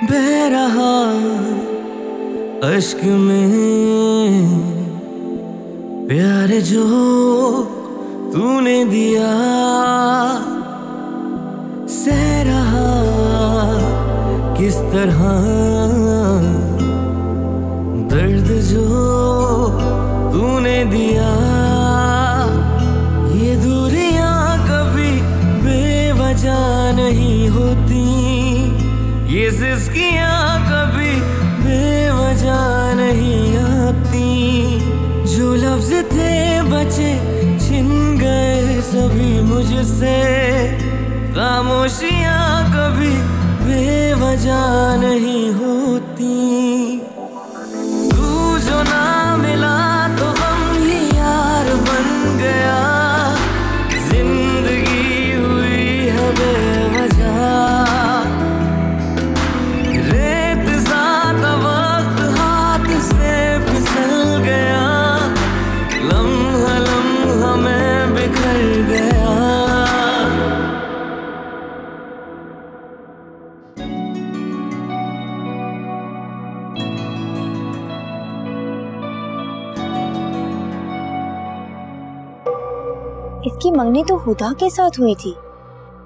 बह रहा अश्क में प्यार जो तूने दिया सह रहा किस तरह दर्द जो तूने दिया ये दूरियाँ कभी बेवजह नहीं होती। ये सिस्कियाँ कभी बेवजह नहीं आती। जो लफ्ज थे बचे, छिन गए सभी मुझसे। खामोशियाँ कभी बेवजह नहीं होती। इसकी मंगनी तो हुदा के साथ हुई थी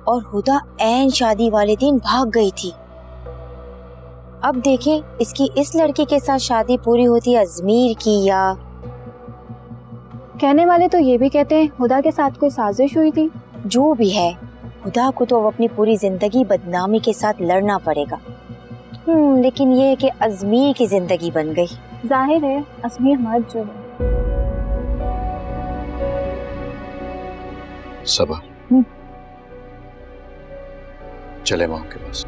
और हुदा ऐन शादी वाले दिन भाग गई थी। अब देखें इसकी इस लड़की के साथ शादी पूरी होती अजमीर की या कहने वाले तो ये भी कहते हैं हुदा के साथ कोई साजिश हुई थी। जो भी है हुदा को तो अब अपनी पूरी ज़िंदगी बदनामी के साथ लड़ना पड़ेगा। हम्म लेकिन ये है कि अजमीर की ज़िंदगी बन गई। ज़ाहिर है अजमीर मर्द जो है। सबा हम्म। चले माँ के पास